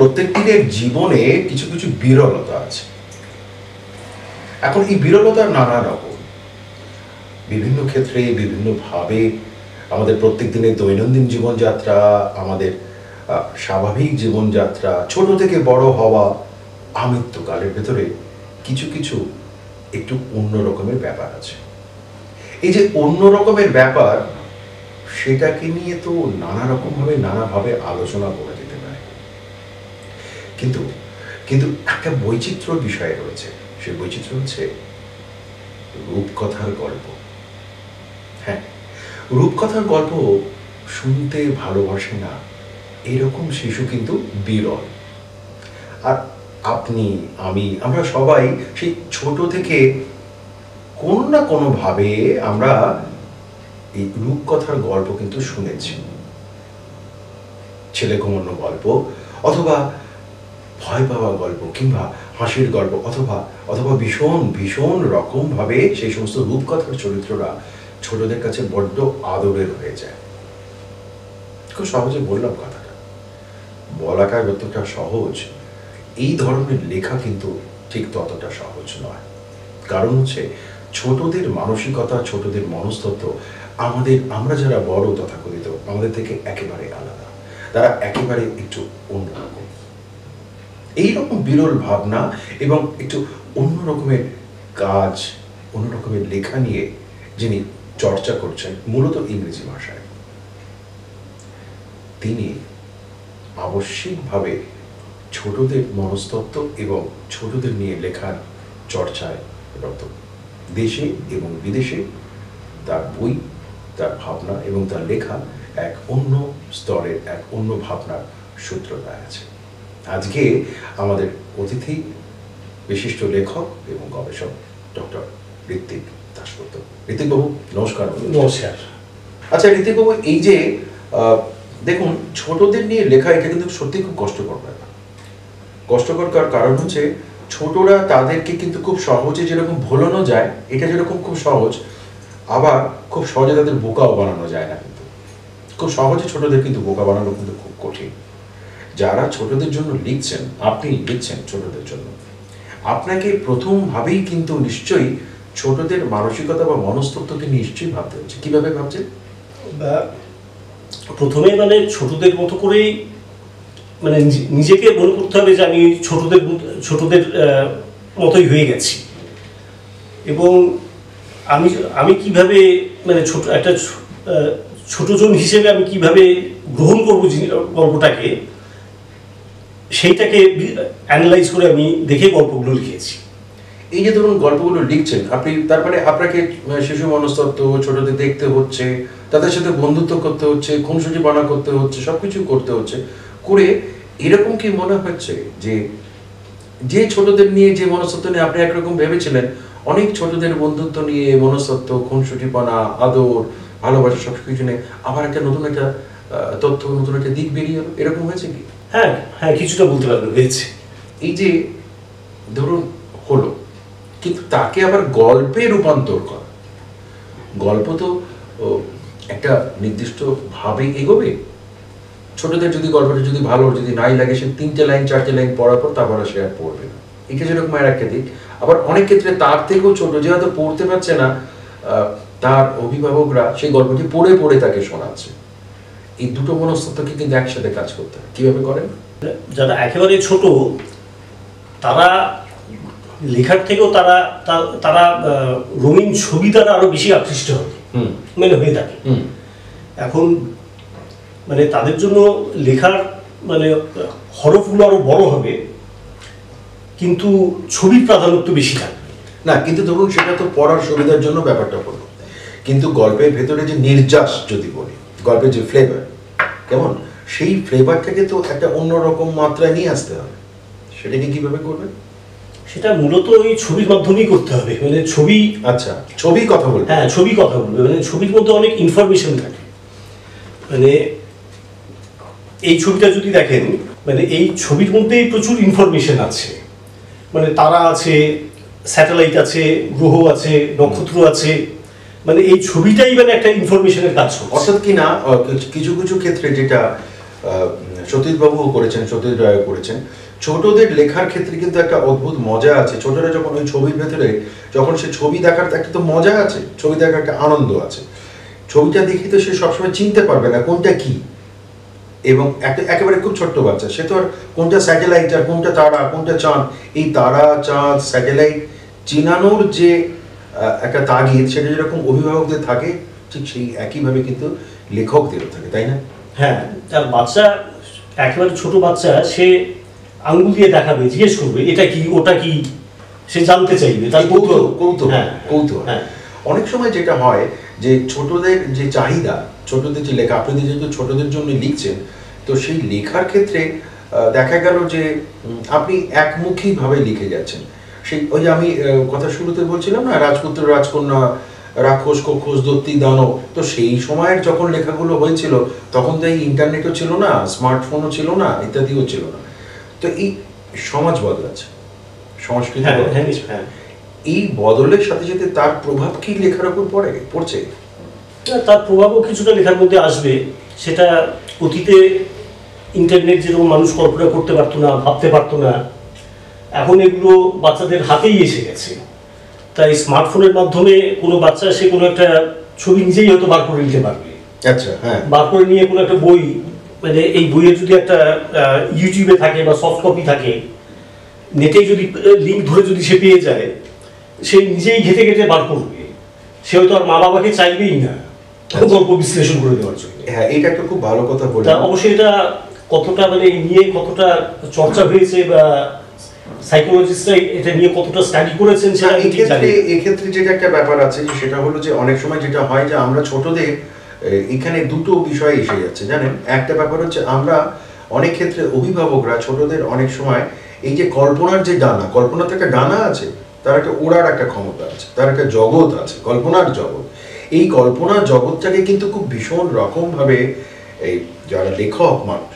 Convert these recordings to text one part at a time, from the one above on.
আমাদের প্রত্যেকটির জীবনে কিছু কিছু বিরলতা আছে। এখন এই বিরলতা নানা রকম। বিভিন্ন ক্ষেত্রে বিভিন্নভাবে আমাদের প্রত্যেক দিনের দৈনন্দিন জীবনযাত্রা, আমাদের স্বাভাবিক জীবনযাত্রা, ছোট থেকে বড় হওয়া, আমৃত্যুকালের ভেতরে কিছু কিছু একটু অন্য রকমের ব্যাপার আছে। এই যে অন্য রকমের ব্যাপার, সেটাকে নিয়ে তো নানা রকমভাবে, নানাভাবে আলোচনা করা কিন্তু কিন্তু একটা বৈচিত্র্য বিষয় রয়েছে। সেই বৈচিত্র্য হচ্ছে রূপকথার গল্প। হ্যাঁ রূপকথার গল্প শুনতে ভালোবাসে না, এরকম শিশু কিন্তু বিরল। আর আপনি, আমি, আমরা সবাই সেই ছোট থেকে কোনো না কোনোভাবে আমরা এই রূপকথার গল্প কিন্তু শুনেছি। ছেলে ঘুমানো গল্প, অথবা ভয় পাওয়া গল্প কিংবা হাসির গল্প অথবা অথবা ভীষণ ভীষণ রকমভাবে সেই সমস্ত রূপকথার চরিত্ররা ছোটদের কাছে বড্ড আদরের হয়ে যায়। খুব সহজে বললাম কথাটা। বলাটা যতটা সহজ, এই ধরনের লেখা কিন্তু ঠিক ততটা সহজ নয়। কারণ হচ্ছে, ছোটদের মানসিকতা, ছোটদের মনস্তত্ত্ব আমাদের, আমরা যারা বড় তথাকথিত, আমাদের থেকে একেবারে আলাদা। তারা একেবারে একটু অন্যরকম। এইরকম বিরল ভাবনা এবং একটু অন্য রকমের কাজ, অন্য রকমের লেখা নিয়ে যিনি চর্চা করছেন, মূলত ইংরেজি ভাষায়। তিনি আবশ্যিকভাবে ছোটদের মনস্তত্ত্ব এবং ছোটদের নিয়ে লেখার চর্চায় রত। দেশে এবং বিদেশে তার বই, তার ভাবনা এবং তার লেখা এক অন্য স্তরের, এক অন্য ভাবনার সূত্রতায় আছে। আজকে আমাদের অতিথি বিশিষ্ট লেখক এবং গবেষক ডক্টর ঋত্বিক দাসগুপ্ত ঋত্বিকবাবু নমস্কার নমস্কার। আচ্ছা ঋতিকবাবু এই যে দেখুন ছোটদের নিয়ে লেখা এটা কিন্তু সত্যি খুব কষ্টকর ব্যাপার। কষ্টকর কার- কারণ হচ্ছে ছোটরা তাদেরকে কিন্তু খুব সহজে যেরকম ভোলানো যায় এটা যেরকম খুব সহজ আবার খুব সহজে তাদের বোকাও বানানো যায় না কিন্তু। খুব সহজে ছোটদের কিন্তু বোকা বানানো কিন্তু খুব কঠিন। যারা ছোটদের জন্য লিখছেন, আপনি লিখছেন ছোটদের জন্য। আপনাকে প্রথমভাবেই কিন্তু নিশ্চয়ই ছোটদের মানসিকতা বা মনস্তত্ত্বকে নিশ্চয়ই ভাবতে হচ্ছে। কীভাবে ভাবছেন? প্রথমে মানে ছোটদের মতো করেই মানে নিজে- নিজেকে মনে করতে হবে যে আমি ছোটদের ছোটদের মতোই হয়ে গেছি। এবং আমি আমি কীভাবে মানে ছোট, একটা ছোটজন হিসেবে আমি কীভাবে গ্রহণ করব গল্পটাকে সেইটাকে অ্যানালাইজ করে আমি দেখে গল্পগুলো লিখেছি। এই যে ধরুন গল্পগুলো লিখছেন, আপনি তারপরে আপনাকে শিশু মনস্তত্ত্ব ছোটদের দেখতে হচ্ছে, তাদের সাথে বন্ধুত্ব করতে হচ্ছে খুনসুটি বানা করতে হচ্ছে, সবকিছু করতে হচ্ছে, করে এরকম কি মনে হচ্ছে যে যে ছোটদের নিয়ে যে মনস্তত্ত্ব নিয়ে আপনি একরকম ভেবেছিলেন, অনেক ছোটদের বন্ধুত্ব নিয়ে মনস্তত্ত্ব খুনসুটিপনা, আদর, ভালোবাসা সব কিছু নিয়ে আবার একটা নতুন একটা তথ্য, নতুন একটা দিক বেরিয়ে এরকম হয়েছে কি? হ্যাঁ হ্যাঁ কিছুটা বলতে পারবেন হয়েছে। এই যে, ধরুন, হলো, কিন্তু তাকে আবার গল্পে রূপান্তর করা। গল্প তো একটা নির্দিষ্ট ভাবে এগোবে। ছোটদের যদি গল্পটা যদি ভালো, যদি নাই লাগে, সে তিনটে লাইন, চারটে লাইন পড়ার পর তারপর সে আর পড়বে না। এটা যেরকম আর একটা দিক আবার অনেক ক্ষেত্রে তার থেকেও ছোট, যে হয়তো পড়তে পারছে না তার অভিভাবকরা সেই গল্পটি পড়ে পড়ে তাকে শোনাচ্ছে। এই দুটো মনস্তত্ত্বকে কিন্তু একসাথে কাজ করতে হয়। কীভাবে করেন? যারা একেবারে ছোট তারা লেখার থেকেও তারা তা- তারা রঙিন ছবি দ্বারা আরও বেশি আকৃষ্ট হবে মানে হয়ে থাকে। এখন মানে তাদের জন্য লেখার মানে হরফগুলো আরও বড় হবে কিন্তু ছবির প্রাধান্য একটু বেশি থাকবে। না কিন্তু ধরুন সেটা তো পড়ার সুবিধার জন্য ব্যাপারটা হলো। কিন্তু গল্পের ভেতরে যে নির্যাস যদি বলি গল্পের যে ফ্লেভার কেমন? সেই ফ্লেভারটাকে তো একটা অন্যরকম মাত্রায় নিয়ে আসতে হবে। সেটাকে কীভাবে করবেন সেটা মূলত ওই ছবির মাধ্যমেই করতে হবে। মানে ছবি আচ্ছা ছবি কথা বলবেন হ্যাঁ ছবি কথা বলবে। মানে ছবির মধ্যে অনেক ইনফরমেশন থাকে। মানে এই ছবিটা যদি দেখেন মানে এই ছবির মধ্যেই প্রচুর ইনফরমেশন আছে। মানে তারা আছে স্যাটেলাইট আছে গ্রহ আছে নক্ষত্র আছে। মানে এই ছবিটাই মানে একটা ইনফরমেশনের কাজ অর্থাৎ কি না কিছু- কিছু ক্ষেত্রে যেটা সতীশবাবুও করেছেন সতীশ রায়ও করেছেন, ছোটদের লেখার ক্ষেত্রে কিন্তু একটা অদ্ভুত মজা আছে। ছোটরা যখন ওই ছবির ভেতরে, যখন সে ছবি দেখার একটা তো মজা আছে, ছবি দেখার একটা আনন্দ আছে। ছবিটা দেখে তো সে সবসময় চিনতে পারবে না কোনটা কি। এবং একটা একেবারে খুব ছোট্ট বাচ্চা, সে তো আর কোনটা স্যাটেলাইট আর কোনটা তারা, কোনটা চাঁদ। এই তারা, চাঁদ, স্যাটেলাইট, চিনানোর যে একটা তাগিদ সেটা যেরকম অভিভাবকদের থাকে ঠিক সেই একইভাবে কিন্তু লেখকদেরও থাকে তাই না? হ্যাঁ তার বাচ্চা একেবারে ছোট বাচ্চা সে আঙ্গুল দিয়ে দেখাবে জিজ্ঞেস করবে এটা কি? ওটা কি? সে জানতে চাইবে তার কৌতূহল কৌতূহল। হ্যাঁ কৌতূহল। হ্যাঁ। অনেক সময় যেটা হয় যে ছোটদের যে চাহিদা ছোটদের যে লেখা আপনি যেহেতু ছোটদের জন্য লিখছেন তো সেই লেখার ক্ষেত্রে দেখা গেল যে আপনি একমুখী ভাবে লিখে যাচ্ছেন। সেই ওই যে আমি আহ, কথা শুরুতে বলছিলাম না রাজপুত্র রাজকন্যা রাক্ষস কক্ষস দত্তি দানব তো সেই সময়ের যখন লেখাগুলো হয়েছিল তখন তো এই ইন্টারনেটও ছিল না স্মার্টফোনও ছিল না ইত্যাদিও ছিল না। তো এই সমাজ বদলাচ্ছে। সংস্কৃতি হ্যাঁ। হ্যাঁ হ্যাঁ। এই বদলের সাথে সাথে তার প্রভাব কি লেখার উপর পড়ে পড়ছে? তার প্রভাবও কিছুটা লেখার মধ্যে আসবে। সেটা অতীতে ইন্টারনেট যেরকম মানুষ কল্পনা করতে পারতো না ভাবতে পারতো না এখন এগুলো বাচ্চাদের হাতেই এসে গেছে। তাই স্মার্টফোনের মাধ্যমে কোনো বাচ্চা সে কোনো একটা ছবি নিজেই হয়তো বার করে নিতে পারবে। আচ্ছা হ্যাঁ। বার করে নিয়ে কোনো একটা বই মানে এই বইয়ের যদি একটা ইউটিউবে থাকে বা সফট কপি থাকে নেটে যদি লিঙ্ক ধরে যদি সে পেয়ে যায় সে নিজেই ঘেটে ঘেটে বার করবে। সে হয়তো আর মা বাবাকে চাইবেই না গল্প বিশ্লেষণ করে দেওয়ার জন্য। হ্যাঁ এটা একটা খুব ভালো কথা বললেন। অবশ্যই এটা কতটা মানে নিয়ে কতটা চর্চা হয়েছে বা সাইকোলজিস্টরা এটা নিয়ে কতটা স্টাডি করেছেন সেটা না, আমি ঠিক জানি এক্ষেত্রে যেটা একটা ব্যাপার আছে সেটা হলো যে অনেক সময় যেটা হয় যে আমরা ছোটদের এখানে দুটো বিষয় এসে যাচ্ছে জানেন? একটা ব্যাপার হচ্ছে আমরা অনেক ক্ষেত্রে অভিভাবকরা ছোটদের অনেক সময় এই যে কল্পনার যে ডানা কল্পনার তো একটা ডানা আছে তার একটা ওড়ার একটা ক্ষমতা আছে তার একটা জগৎ আছে কল্পনার জগৎ। এই কল্পনার জগৎটাকে কিন্তু খুব ভীষণ রকম ভাবে এই যারা লেখক মানুষ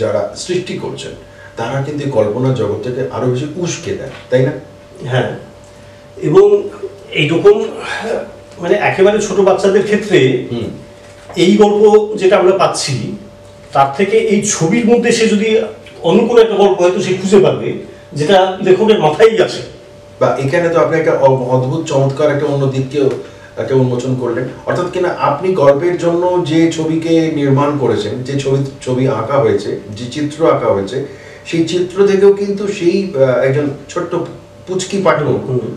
যারা সৃষ্টি করছেন তারা কিন্তু এই কল্পনার জগৎটাকে আরও বেশি উস্কে দেয় তাই না? হ্যাঁ। এবং এইরকম মানে একেবারে ছোট বাচ্চাদের ক্ষেত্রে এই গল্প যেটা আমরা পাচ্ছি তার থেকে এই ছবির মধ্যে সে যদি অন্য কোনো একটা গল্প হয়তো সে খুঁজে পাবে যেটা লেখকের মাথায় আসে। বা এখানে তো আপনি একটা অদ্ভুত চমৎকার একটা অন্য দিককেও একটা উন্মোচন করলেন। অর্থাৎ কিনা আপনি গল্পের জন্য যে ছবিকে নির্মাণ করেছেন যে ছবি ছবি আঁকা হয়েছে যে চিত্র আঁকা হয়েছে সেই চিত্র থেকেও কিন্তু সেই একজন ছোট্ট পুচকি পাঠক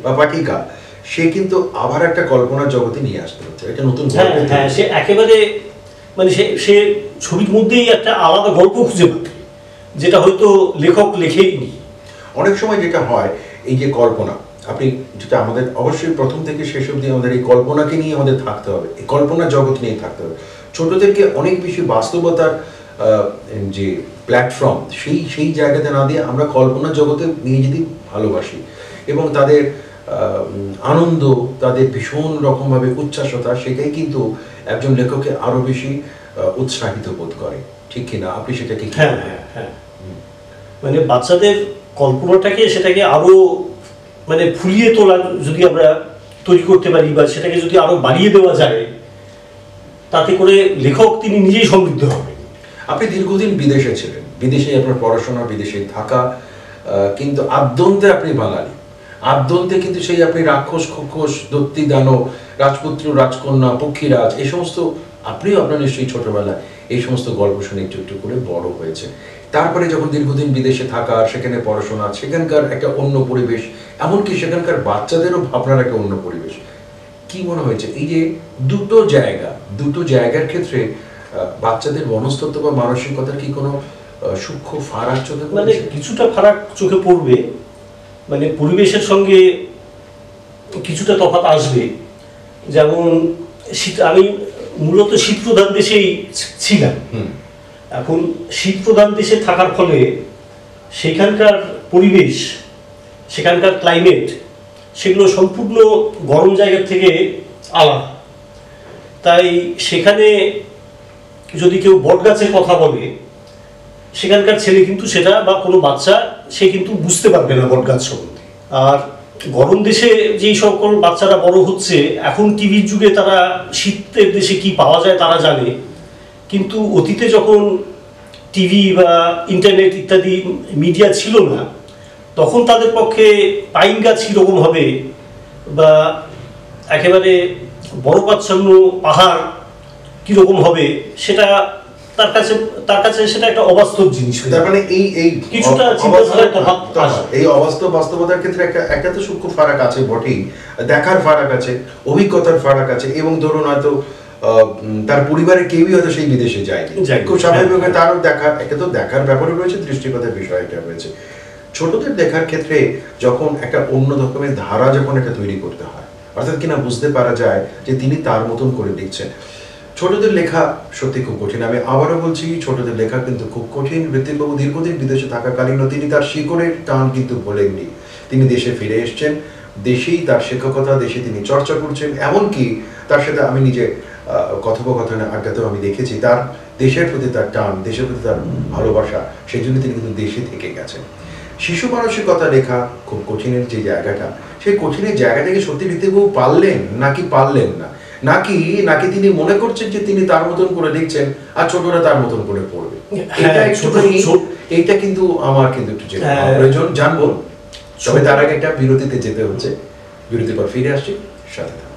বা পাঠিকা সে কিন্তু আবার একটা কল্পনার জগতে নিয়ে আসতে হচ্ছে এটা নতুন হ্যাঁ হ্যাঁ সে একেবারে মানে সে সে ছবির মধ্যেই একটা আলাদা গল্প খুঁজে পাবে যেটা হয়তো লেখক লেখেইনি অনেক সময় যেটা হয় এই যে কল্পনা আপনি যেটা আমাদের অবশ্যই প্রথম থেকে শেষ অবধি আমাদের এই কল্পনাকে নিয়ে আমাদের থাকতে হবে এই কল্পনার জগৎ নিয়ে থাকতে হবে। ছোটদেরকে অনেক বেশি বাস্তবতার যে প্ল্যাটফর্ম সেই সেই জায়গাতে না দিয়ে আমরা কল্পনা জগতে নিয়ে যদি ভালোবাসি এবং তাদের আনন্দ তাদের ভীষণ রকমভাবে উচ্ছ্বাসতা সেটাই কিন্তু একজন লেখককে আরও বেশি উৎসাহিত বোধ করে। ঠিক কিনা? আপনি সেটাকে হ্যাঁ হ্যাঁ হ্যাঁ। মানে বাচ্চাদের কল্পনাটাকে সেটাকে আরও মানে ফুলিয়ে তোলার যদি আমরা তৈরি করতে পারি বা সেটাকে যদি আরও বাড়িয়ে দেওয়া যায় তাতে করে লেখক তিনি নিজেই সমৃদ্ধ হবেন আপনি দীর্ঘদিন বিদেশে ছিলেন। বিদেশে আপনার পড়াশোনা, বিদেশে থাকা কিন্তু আদ্যন্তে আপনি বাঙালি। আদ্যন্তে কিন্তু সেই আপনি রাক্ষস, খক্ষস, দত্তি, দানব, রাজপুত্র, রাজকন্যা, পক্ষীরাজ, এই সমস্ত আপনিও আপনার নিশ্চয়ই ছোটবেলায় এই সমস্ত গল্প শুনে একটু একটু করে বড় হয়েছে তারপরে যখন দীর্ঘদিন বিদেশে থাকা সেখানে পড়াশোনা, সেখানকার একটা অন্য পরিবেশ, এমনকি সেখানকার বাচ্চাদেরও ভাবনার একটা অন্য পরিবেশ। কি মনে হয়েছে? এই যে দুটো জায়গা, দুটো জায়গার ক্ষেত্রে বাচ্চাদের মনস্তত্ব বা মানসিকতার কি কোনো সূক্ষ্ম ফারাক চোখে মানে? কিছুটা ফারাক চোখে পড়বে মানে পরিবেশের সঙ্গে কিছুটা তফাৎ আসবে। যেমন শীত আমি মূলত শীত প্রধান দেশেই ছিলাম। এখন শীত প্রধান দেশে থাকার ফলে সেখানকার পরিবেশ সেখানকার ক্লাইমেট সেগুলো সম্পূর্ণ গরম জায়গার থেকে আলাদা। তাই সেখানে যদি কেউ বটগাছের কথা বলে, সেখানকার ছেলে কিন্তু সেটা বা কোনো বাচ্চা, সে কিন্তু বুঝতে পারবে না বটগাছ সম্বন্ধে। আর গরম দেশে যেই সকল বাচ্চারা বড় হচ্ছে, এখন টিভির যুগে তারা শীতের দেশে কি পাওয়া যায় তারা জানে। কিন্তু অতীতে যখন টিভি বা ইন্টারনেট ইত্যাদি মিডিয়া ছিল না, তখন তাদের পক্ষে পাইন গাছ কীরকম হবে বা একেবারে বরফাচ্ছন্ন পাহাড় কীরকম হবে সেটা তার কাছে তার কাছে সেটা একটা অবাস্তব জিনিস তার মানে এই এই কিছুটা। এই অবাস্তব বাস্তবতার ক্ষেত্রে একটা একটা তো সূক্ষ্ম ফারাক আছে বটেই দেখার ফারাক আছে অভিজ্ঞতার ফারাক আছে এবং ধরুন হয়তো তার পরিবারের কেউই হয়তো সেই বিদেশে যায়নি। খুব স্বাভাবিকভাবে হ্যাঁ। তারও দেখার একটা তো দেখার ব্যাপারে রয়েছে দৃষ্টিপাতের বিষয়টা রয়েছে ছোটদের দেখার ক্ষেত্রে যখন একটা অন্য রকমের ধারা যখন একটা তৈরি করতে হয় অর্থাৎ কিনা বুঝতে পারা যায় যে তিনি তার মতন করে লিখছেন ছোটদের লেখা সত্যি খুব কঠিন। আমি আবারও বলছি, ছোটদের লেখা কিন্তু খুব কঠিন। ঋত্বিকবাবু দীর্ঘদিন বিদেশে থাকাকালীনও তিনি তার শিকড়ের টান কিন্তু ভোলেননি। তিনি দেশে ফিরে এসছেন, দেশেই তার শিক্ষকতা, দেশে তিনি চর্চা করছেন, এমনকি তার সাথে আমি নিজে কথোপকথনে আড্ডাতেও আমি দেখেছি, তার দেশের প্রতি তার টান, দেশের প্রতি তার ভালোবাসা, সেই জন্য তিনি কিন্তু দেশে থেকে গেছেন। শিশু মানসিকতা লেখা খুব কঠিনের যে জায়গাটা, সেই কঠিনের জায়গাটাকে সত্যি ঋতিবাবু পারলেন নাকি পারলেন না? নাকি নাকি তিনি মনে করছেন যে তিনি তার মতন করে লিখছেন আর ছোটরা তার মতন করে পড়বে? হ্যাঁ, এইটা কিন্তু আমার কিন্তু একটু হ্যাঁ। প্রয়োজন জানব। তবে তার আগে একটা বিরতিতে যেতে হচ্ছে। বিরতির পর ফিরে আসছি সাথে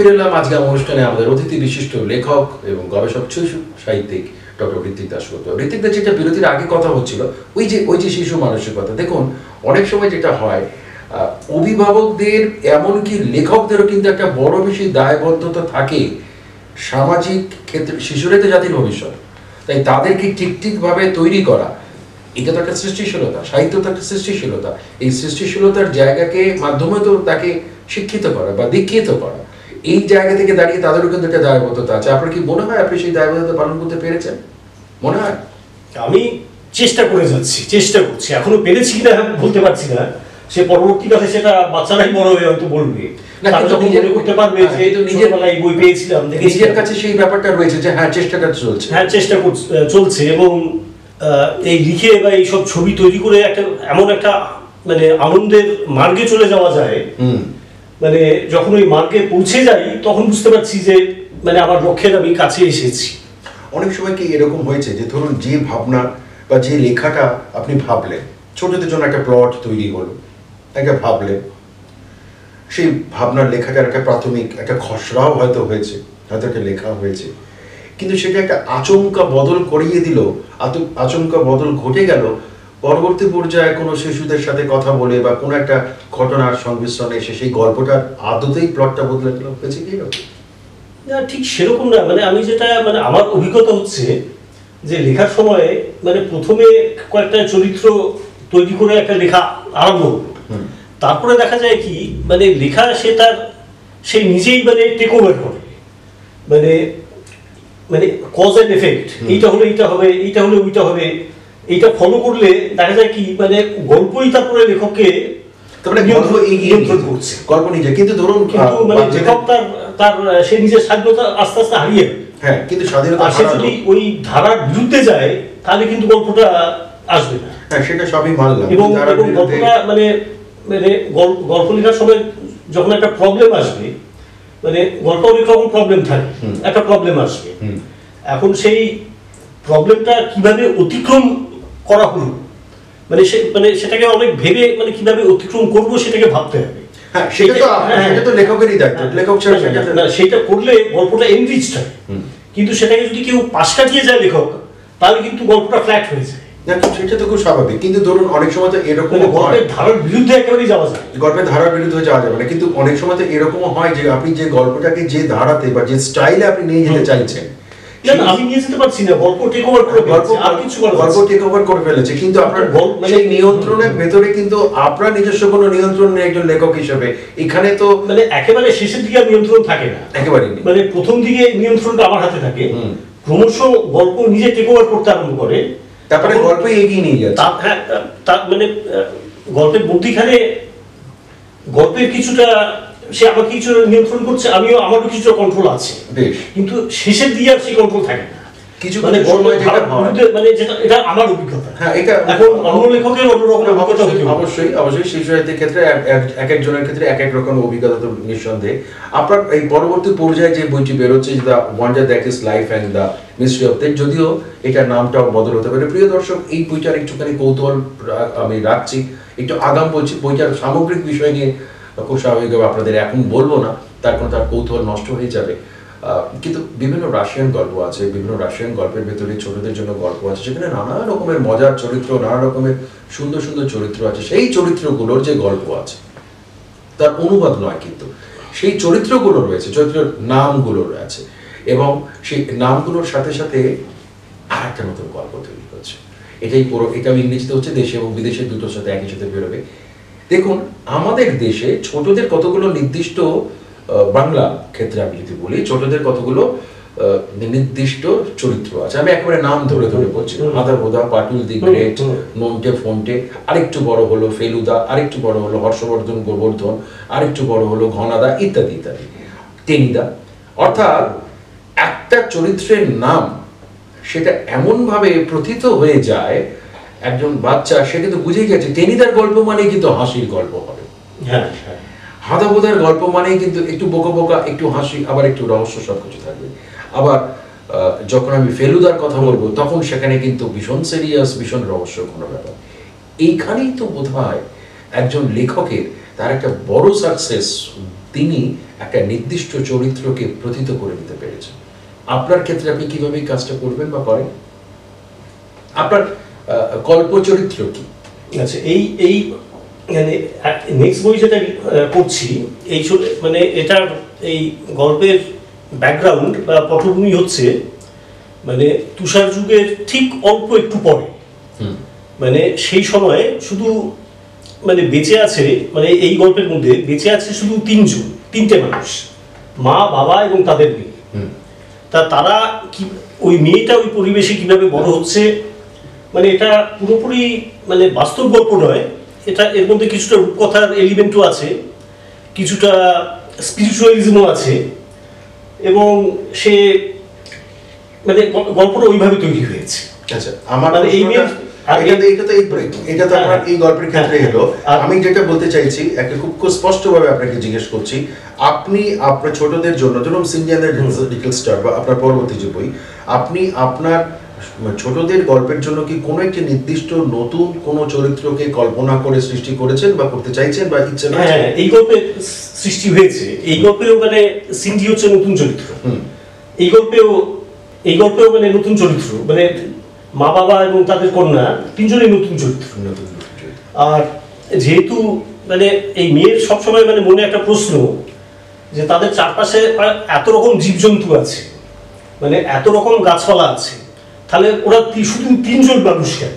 ফিরে এলাম আজকে অনুষ্ঠানে আমাদের অতিথি বিশিষ্ট লেখক এবং গবেষক, শিশু সাহিত্যিক ডক্টর ঋত্বিক দাসগুপ্ত ঋত্বিক দাস যেটা বিরতির আগে কথা হচ্ছিল, ওই যে ওই যে শিশু মানসিকতা, দেখুন, অনেক সময় যেটা হয় অভিভাবকদের এমনকি লেখকদেরও কিন্তু একটা বড় বেশি দায়বদ্ধতা থাকে সামাজিক ক্ষেত্রে, শিশুরাই তো জাতির ভবিষ্যৎ, তাই তাদেরকে ঠিক ঠিকভাবে তৈরি করা, এটা তো একটা সৃষ্টিশীলতা, সাহিত্য তো একটা সৃষ্টিশীলতা, এই সৃষ্টিশীলতার জায়গাকে মাধ্যমে তো তাকে শিক্ষিত করা বা দীক্ষিত করা। এই জায়গা থেকে দাঁড়িয়ে তাদেরও কিন্তু একটা দায়বদ্ধতা আছে। আপনার কি মনে হয় আপনি সেই দায়বদ্ধতা পালন করতে পেরেছেন? মনে হয়? আমি চেষ্টা করে যাচ্ছি চেষ্টা করছি। এখনও পেরেছি কিনা বলতে পারছি না। সে পরবর্তী পরবর্তীকালে সেটা বাচ্চারাই বড় হয়ে হয়তো বলবে। করতে পারবে হ্যাঁ, যে নিজের- বই পেয়েছিলাম নিজের কাছে সেই ব্যাপারটা রয়েছে যে হ্যাঁ চেষ্টাটা চলছে। হ্যাঁ চেষ্টা চলছে এবং এই লিখে বা এইসব ছবি তৈরি করে একটা এমন একটা মানে আনন্দের মার্গে চলে যাওয়া যায়। মানে যখন ওই মার্গে পৌঁছে যাই, তখন বুঝতে পারছি যে মানে আমার লক্ষ্যের আমি কাছে এসেছি। অনেক সময় কি এরকম হয়েছে যে, ধরুন যে ভাবনা বা যে লেখাটা আপনি ভাবলেন, ছোটদের জন্য একটা প্লট তৈরি হলো একটা ভাবলেন। সেই ভাবনার লেখাটার একটা প্রাথমিক একটা খসড়াও হয়তো হয়েছে, হয়তো একটা লেখা হয়েছে। কিন্তু সেটা একটা আচমকা বদল করিয়ে দিল আচমকা বদল ঘটে গেল পরবর্তী পর্যায়ে কোনো শিশুদের সাথে কথা বলে বা কোনো একটা ঘটনার সংমিশ্রণে এসে সেই গল্পটার আদতেই প্লটটা বদলে গেল হয়েছে কি না ঠিক সেরকম না। মানে আমি যেটা মানে আমার অভিজ্ঞতা হচ্ছে যে লেখার সময় মানে প্রথমে কয়েকটা চরিত্র তৈরি করে একটা লেখা আরম্ভ। তারপরে দেখা যায় কি মানে লেখা সে তার সে নিজেই মানে টেক ওভার করে। মানে মানে কজ অ্যান্ড এফেক্ট এইটা হলে এইটা হবে এইটা হলে ওইটা হবে। এইটা ফলো করলে দেখা যায় কি মানে গল্পই তারপরে লেখককে তার মানে গল্প নিয়ন্ত্রণ- করছে। গল্প নিজে কিন্তু ধরুন কিন্তু মানে লেখক তার তার সে নিজের স্বাধীনতা আস্তে আস্তে হারিয়ে হ্যাঁ কিন্তু স্বাধীনতা সে যদি ওই ধারার বিরুদ্ধে যায় তাহলে কিন্তু গল্পটা আসবে না। হ্যাঁ সেটা সবই মানলাম এবং গল্পটা মানে মানে গল- গল্প লেখার সময় যখন একটা প্রবলেম আসবে মানে গল্প অনেক রকম প্রবলেম থাকে। একটা প্রবলেম আসবে। এখন সেই প্রবলেমটা কীভাবে অতিক্রম করা হলো। মানে সে মানে সেটাকে অনেক ভেবে মানে কীভাবে অতিক্রম করব সেটাকে ভাবতে হবে। হ্যাঁ সেটা তো হ্যাঁ, সেটা তো লেখকেরই দায়িত্ব। হ্যাঁ, লেখক ছাড়া না, সেটা না, না, সেটা করলে গল্পটা এনরিচ হয় কিন্তু সেটাকে যদি কেউ পাশ কাটিয়ে যায় লেখক তাহলে কিন্তু গল্পটা ফ্ল্যাট হয়ে যায়। সেটা তো খুব স্বাভাবিক। কিন্তু ধরুন অনেক সময় তো এরকম মানে গল্পের ধারার বিরুদ্ধে একেবারেই যাওয়া যায়। গল্পের ধারার বিরুদ্ধে যাওয়া যাবে না। কিন্তু অনেক সময় তো এরকমও হয় যে আপনি যে গল্পটাকে যে ধারাতে বা যে স্টাইলে আপনি নিয়ে যেতে চাইছেন আমি নিয়ে যেতে পারছি না গল্প টেক ওভার করে গল্প আর কিছু করার টেক ওভার করে ফেলেছে কিন্তু আপনার মানে- সেই নিয়ন্ত্রণের ভেতরে কিন্তু আপনার নিজস্ব কোনো নিয়ন্ত্রণ নেই একজন লেখক হিসেবে। এখানে তো মানে একেবারে শেষের দিকে নিয়ন্ত্রণ থাকে না। একেবারেই নেই। মানে প্রথম দিকে নিয়ন্ত্রণটা আমার হাতে থাকে। ক্রমশ গল্প নিজে টেক ওভার করতে আরম্ভ করে। তারপরে গল্প এগিয়ে নিয়ে যাচ্ছে। তা- হ্যাঁ, মানে গল্পের গল্পের কিছুটা সে আমাকে কিছু নিয়ন্ত্রণ করছে আমিও আমারও কিছুটা কন্ট্রোল আছে। কিন্তু শেষের দিকে আর সেই কন্ট্রোল থাকে না। কিছু মানে কিছু মানে যেটা এটা আমার অভিজ্ঞতা। হ্যাঁ এটা এখন অন্য লেখকের অন্যরকম অভিজ্ঞতা অবশ্যই অবশ্যই শিশু সাহিত্যের ক্ষেত্রে এক- একজনের ক্ষেত্রে এক এক রকম অভিজ্ঞতা তো নিঃসন্দেহে। আপনার এই পরবর্তী পর্যায়ে যে বইটি বেরোচ্ছে the wonder that is life and the mystery of that যদিও এটার নামটাও বদল হতে পারে। প্রিয় দর্শক এই বইটার একটুখানি কৌতূহল আমি রাখছি। একটু আগাম বলছি বইটার সামগ্রিক বিষয় নিয়ে খুব স্বাভাবিকভাবে আপনাদের এখন বলব না, তার কারণ তার কৌতূহল নষ্ট হয়ে যাবে। কিন্তু বিভিন্ন রাশিয়ান গল্প আছে, বিভিন্ন রাশিয়ান গল্পের ভেতরে ছোটদের জন্য গল্প আছে, সেখানে নানা রকমের মজার চরিত্র, নানা রকমের সুন্দর সুন্দর চরিত্র আছে। সেই চরিত্রগুলোর যে গল্প আছে, তার অনুবাদ নয় কিন্তু। সেই চরিত্রগুলো রয়েছে, চরিত্রের নামগুলো রয়েছে এবং সেই নামগুলোর সাথে সাথে আর একটা নতুন গল্প তৈরি হচ্ছে। এটাই পুরো, এটা ইংরেজিতে হচ্ছে দেশে এবং বিদেশের দুটোর সাথে একই সাথে বেরোবে। দেখুন আমাদের দেশে ছোটদের কতগুলো নির্দিষ্ট বাংলা ক্ষেত্রে আমি যদি বলি ছোটদের কতগুলো নির্দিষ্ট চরিত্র আছে আমি একেবারে নাম ধরে ধরে বলছি। Hada Bhoda Batul the Great. Nonte Fonte আরেকটু বড় হলো ফেলুদা আরেকটু বড় হলো হর্ষবর্ধন গোবর্ধন আরেকটু বড় হলো ঘনাদা ইত্যাদি ইত্যাদি টেনিদা অর্থাৎ একটা চরিত্রের নাম সেটা এমনভাবে প্রথিত হয়ে যায় একজন বাচ্চা সে কিন্তু বুঝেই গেছে টেনিদার গল্প মানে কিন্তু হাসির গল্প হবে। হ্যাঁ হ্যাঁ। হাদাবোধার গল্প মানেই কিন্তু একটু বোকা বোকা একটু হাসি আবার একটু রহস্য সব কিছু থাকবে। আবার যখন আমি ফেলুদার কথা বলব তখন সেখানে কিন্তু ভীষণ সিরিয়াস ভীষণ রহস্য কোনো ব্যাপার। এইখানেই তো বোধ হয় একজন লেখকের তার একটা বড় সাকসেস তিনি একটা নির্দিষ্ট চরিত্রকে প্রথিত করে দিতে পেরেছেন। আপনার ক্ষেত্রে আপনি কীভাবে কাজটা করবেন বা করেন? আপনার কল্প চরিত্র কি? আচ্ছা এই এই মানে নেক্সট বই যেটা পড়ছি এই মানে এটার এই গল্পের ব্যাকগ্রাউন্ড বা পটভূমি হচ্ছে মানে তুষার যুগের ঠিক অল্প একটু পরে। মানে সেই সময়ে শুধু মানে বেঁচে আছে মানে এই গল্পের মধ্যে বেঁচে আছে শুধু তিনজন তিনটে মানুষ মা বাবা এবং তাদের মেয়ে। তা তারা কি ওই মেয়েটা ওই পরিবেশে কীভাবে বড় হচ্ছে মানে এটা পুরোপুরি মানে বাস্তব গল্প নয়। এটা এর মধ্যে কিছুটা রূপকথার এলিমেন্টও আছে কিছুটা স্পিরিচুয়ালিজমও আছে এবং সে মানে গল্পটা ওইভাবে তৈরি হয়েছে। আচ্ছা আমার মানে এই এটা এই- এটা তো এই এটা তো আপনার এই গল্পের ক্ষেত্রে হ্যাঁ, এলো আর- আমি যেটা বলতে চাইছি একটা খুব স্পষ্টভাবে আপনাকে জিজ্ঞেস করছি আপনি আপনার ছোটদের জন্য ধরুন সিনজিয়ানের লিটল স্টার বা আপনার পরবর্তী যে বই আপনি আপনার ছোটদের গল্পের জন্য কি কোনো একটি নির্দিষ্ট নতুন কোনো চরিত্রকে কল্পনা করে সৃষ্টি করেছেন বা করতে চাইছেন বা ইচ্ছে হ্যাঁ এই গল্পে সৃষ্টি হয়েছে। এই গল্পেও মানে সিন্ধি হচ্ছে নতুন চরিত্র। এই গল্পেও এই গল্পেও মানে নতুন চরিত্র। মানে মা বাবা এবং তাদের কন্যা তিনজনেই নতুন চরিত্র। নতুন নতুন চরিত্র। আর যেহেতু মানে এই মেয়ের সবসময় মানে মনে একটা প্রশ্ন যে তাদের চারপাশে এত রকম জীবজন্তু আছে মানে এত রকম গাছপালা আছে তাহলে ওরা শুধু তিনজন মানুষ কেন?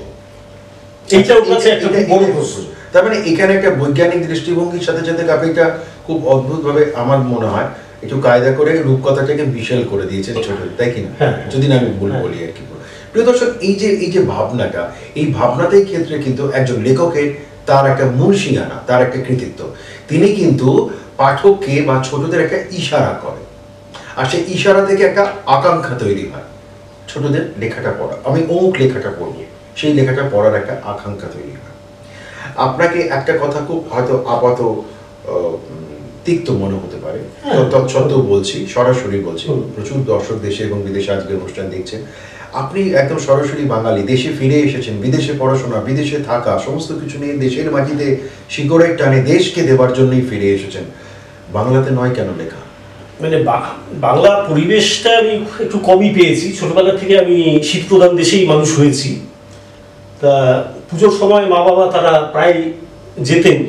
এইটা ওর কাছে একটা বড় প্রশ্ন। তার মানে এখানে একটা বৈজ্ঞানিক দৃষ্টিভঙ্গির সাথে সাথে এটা খুব অদ্ভুতভাবে আমার মনে হয় একটু কায়দা করে রূপকথাটাকে বিশাল করে দিয়েছেন ছোট তাই কি না? হ্যাঁ। যদি না আমি ভুল হ্যাঁ। বলি আর কি প্রিয় দর্শক এই যে এই যে ভাবনাটা এই ভাবনাটাই ক্ষেত্রে কিন্তু একজন লেখকের তার একটা মুন্সিয়ানা তার একটা কৃতিত্ব। তিনি কিন্তু পাঠককে বা ছোটদের একটা ইশারা করে আর সেই ইশারা থেকে একটা আকাঙ্ক্ষা তৈরি হয়। ছোটদের লেখাটা পড়া। আমি অমুক লেখাটা পড়ব সেই লেখাটা পড়ার একটা আকাঙ্ক্ষা তৈরি হয়। আপনাকে একটা কথা খুব হয়তো আপাত তিক্ত মনে হতে পারে। হ্যাঁ। তৎসত্ত্বেও বলছি সরাসরি বলছি। প্রচুর দর্শক দেশে এবং বিদেশে আজকের অনুষ্ঠান দেখছেন। আপনি একদম সরাসরি বাঙালি দেশে ফিরে এসেছেন বিদেশে পড়াশোনা বিদেশে থাকা সমস্ত কিছু নিয়ে দেশের মাটিতে শিকড়ের টানে দেশকে দেবার জন্যই ফিরে এসেছেন। বাংলাতে নয় কেন লেখা? মানে বাংলা পরিবেশটা আমি একটু কমই পেয়েছি। ছোটবেলা থেকে আমি শীত প্রধান দেশেই মানুষ হয়েছি। তা পুজোর সময় মা বাবা তারা প্রায় যেতেন।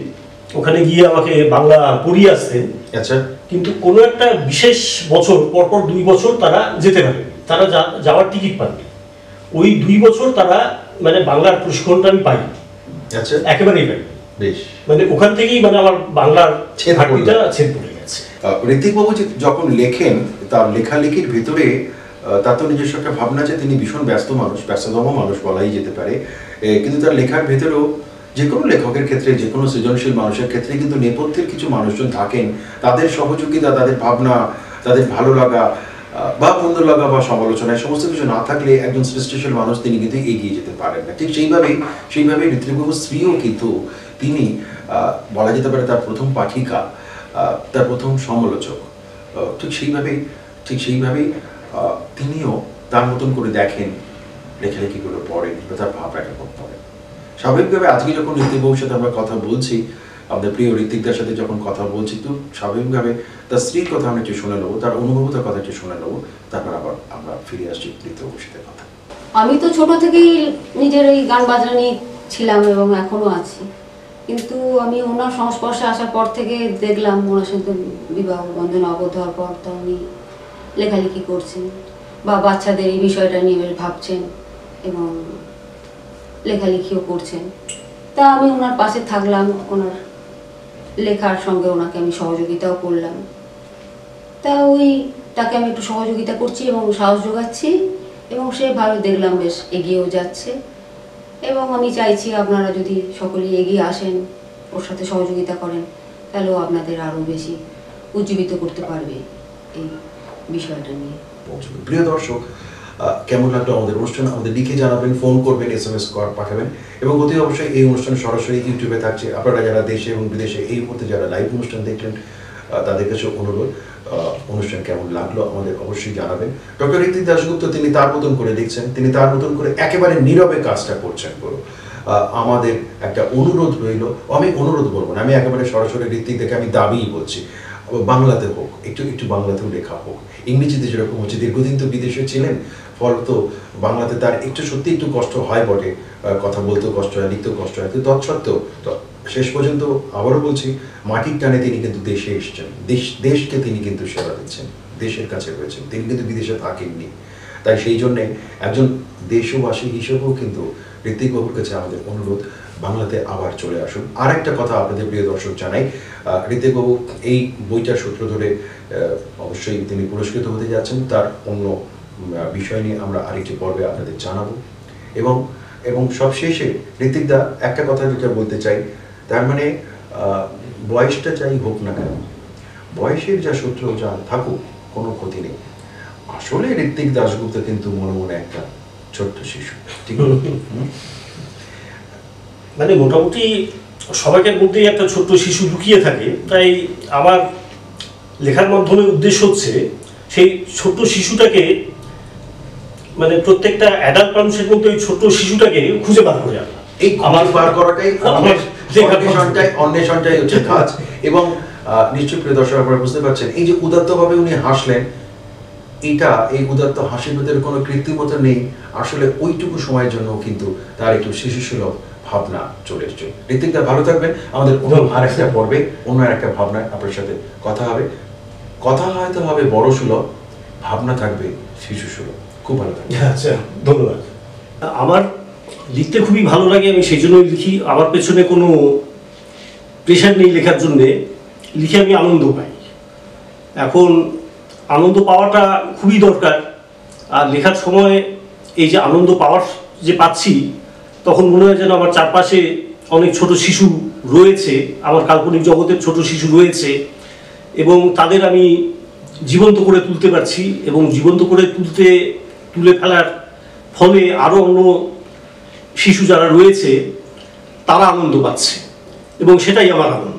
ওখানে গিয়ে আমাকে বাংলা পড়িয়ে আসতেন। আচ্ছা। কিন্তু কোনো একটা বিশেষ বছর পরপর দুই বছর তারা যেতে পারে। তারা যাওয়ার টিকিট পাননি ওই দুই বছর তারা মানে বাংলার প্রশিক্ষণটা আমি পাই। আচ্ছা। একেবারেই পাই। বেশ। মানে ওখান থেকেই মানে আমার বাংলার ঘাটতিটা ছেদ পড়ে। গেছে ঋতিকবাবু যে যখন লেখেন, তার লেখালেখির ভিতরে তার তো নিজস্ব একটা ভাবনা যে তিনি ভীষণ ব্যস্ত মানুষ, ব্যস্ততম মানুষ বলাই যেতে পারে। কিন্তু তার লেখার ভেতরেও যে কোনো লেখকের ক্ষেত্রে, যে কোনো সৃজনশীল মানুষের ক্ষেত্রে কিন্তু নেপথ্যের কিছু মানুষজন থাকেন। তাদের সহযোগিতা, তাদের ভাবনা, তাদের ভালো লাগা বা মন্দ লাগা বা সমালোচনা সমস্ত কিছু না থাকলে একজন সৃষ্টিশীল মানুষ তিনি কিন্তু এগিয়ে যেতে পারেন না। ঠিক সেইভাবেই সেইভাবে ঋত্বিকবাবুর স্ত্রীও কিন্তু তিনি বলা যেতে পারে তার প্রথম পাঠিকা। তার প্রথম সমালোচক। ঠিক সেইভাবেই ঠিক সেইভাবেই তিনিও তার মতন করে দেখেন লেখালেখিগুলো পড়েন বা তার ভাব রেখাপট পড়েন। স্বাভাবিকভাবে আজকে যখন ঋতিকবাবুর সাথে আমরা কথা বলছি, আমাদের প্রিয় ঋতিকদার সাথে যখন কথা বলছি, তো স্বাভাবিকভাবে তার স্ত্রীর কথা আমরা একটু শুনে নেব, তার অনুভবতার কথা একটু শুনে নেব, তারপর আবার আমরা ফিরে আসছি ঋতিকবাবুর সাথে কথা আমি তো ছোট থেকেই নিজের এই গান বাজনা নিয়ে ছিলাম এবং এখনও আছি। কিন্তু আমি ওনার সংস্পর্শে আসার পর থেকে দেখলাম ওনার সাথে বিবাহ বন্ধন আবদ্ধ হওয়ার পর তো উনি লেখালেখি করছেন বা বাচ্চাদের এই বিষয়টা নিয়ে বেশ ভাবছেন এবং লেখালেখিও করছেন। তা আমি ওনার পাশে থাকলাম, ওনার লেখার সঙ্গে ওনাকে আমি সহযোগিতাও করলাম। তা ওই তাকে আমি একটু সহযোগিতা করছি এবং সাহস যোগাচ্ছি এবং সে ভালো দেখলাম বেশ এগিয়েও যাচ্ছে। এবং আমি চাইছি আপনারা যদি সকলেই এগিয়ে আসেন, ওর সাথে সহযোগিতা করেন তাহলেও আপনাদের আরও বেশি উজ্জীবিত করতে পারবে এই বিষয়টা নিয়ে। প্রিয় দর্শক কেমন লাগল আমাদের অনুষ্ঠান? আমাদের লিখে জানাবেন, ফোন করবেন এস এম এস পাঠাবেন এবং অতি অবশ্যই এই অনুষ্ঠান সরাসরি ইউটিউবে থাকছে। আপনারা যারা দেশে এবং বিদেশে এই মুহূর্তে যারা লাইভ অনুষ্ঠান দেখলেন তাদের কাছে অনুরোধ। অনুষ্ঠান কেমন লাগল আমাদের অবশ্যই জানাবেন। ডক্টর ঋতিক দাশগুপ্ত, তিনি তার মতন করে লিখছেন তিনি তার মতন করে একেবারে নীরবে কাজটা করছেন পুরো আমাদের একটা অনুরোধ রইল, আমি অনুরোধ বলব না, আমি একেবারে সরাসরি ঋত্বিক দেখে আমি দাবিই বলছি, বাংলাতে হোক, একটু একটু বাংলাতেও লেখা হোক। ইংরেজিতে যেরকম হচ্ছে, দীর্ঘদিন তো বিদেশে ছিলেন, ফলত বাংলাতে তার একটু সত্যি একটু কষ্ট হয় বটে কথা বলতেও কষ্ট হয়, লিখতেও কষ্ট হয় কিন্তু তৎসত্ত্বেও শেষ পর্যন্ত আবারও বলছি মাটির টানে তিনি কিন্তু দেশে এসেছেন। দেশ দেশকে তিনি কিন্তু সেবা দিচ্ছেন। দেশের কাছে রয়েছেন। তিনি কিন্তু বিদেশে থাকেননি। তাই সেই জন্যে একজন দেশবাসী হিসেবেও কিন্তু ঋত্বিক বাবুর কাছে আমাদের অনুরোধ বাংলাতে আবার চলে আসুন। আর একটা কথা আপনাদের প্রিয় দর্শক জানাই আহ, ঋত্বিক বাবু এই বইটার সূত্র ধরে অবশ্যই তিনি পুরস্কৃত হতে যাচ্ছেন। তার অন্য বিষয় নিয়ে আমরা আরেকটি পর্বে আপনাদের জানাব। এবং এবং সবশেষে ঋত্বিকদা একটা কথা যেটা বলতে চাই তার মানে বয়সটা চাই হোক না কেন বয়সের যা সূত্র যা থাকুক কোনো ক্ষতি নেই। আসলে ঋত্বিক দাশগুপ্ত কিন্তু মনে মনে একটা ছোট্ট শিশু ঠিক? মানে মোটামুটি সবাইকার মধ্যেই একটা ছোট্ট শিশু লুকিয়ে থাকে। তাই আমার লেখার মাধ্যমে উদ্দেশ্য হচ্ছে সেই ছোট্ট শিশুটাকে মানে প্রত্যেকটা অ্যাডাল্ট মানুষের মধ্যে ওই ছোট্ট শিশুটাকে খুঁজে বার করে আনা। এই আমার বার করাটাই আমার অন্বেষণটাই অন্বেষণটাই হচ্ছে কাজ। এবং নিশ্চয়ই প্রিয় দর্শক আপনারা বুঝতে পারছেন এই যে উদাত্তভাবে উনি হাসলেন এটা এই উদাত্ত হাসির ভেতরে কোনো কৃত্রিমতা নেই। আসলে ওইটুকু সময়ের জন্য কিন্তু তার একটু শিশুসুলভ ভাবনা চলে এসছে। ঋতিকদা ভালো থাকবেন। আমাদের অন্য আর একটা পর্বে অন্য আর একটা ভাবনায় আপনার সাথে কথা হবে। কথা হয়তো হবে বড় সুলভ ভাবনা থাকবে শিশু সুলভ। খুব ভালো থাকবে আচ্ছা ধন্যবাদ। আমার লিখতে খুবই ভালো লাগে, আমি সেই জন্যই লিখি। আমার পেছনে কোনো প্রেশার নেই লেখার জন্যে। লিখে আমি আনন্দ পাই। এখন আনন্দ পাওয়াটা খুবই দরকার। আর লেখার সময় এই যে আনন্দ পাওয়ার যে পাচ্ছি, তখন মনে হয় যেন আমার চারপাশে অনেক ছোট শিশু রয়েছে। আমার কাল্পনিক জগতের ছোট শিশু রয়েছে। এবং তাদের আমি জীবন্ত করে তুলতে পারছি এবং জীবন্ত করে তুলতে, তুলে ফেলার ফলে আরও অন্য শিশু যারা রয়েছে তারা আনন্দ পাচ্ছে। এবং সেটাই আমার আনন্দ।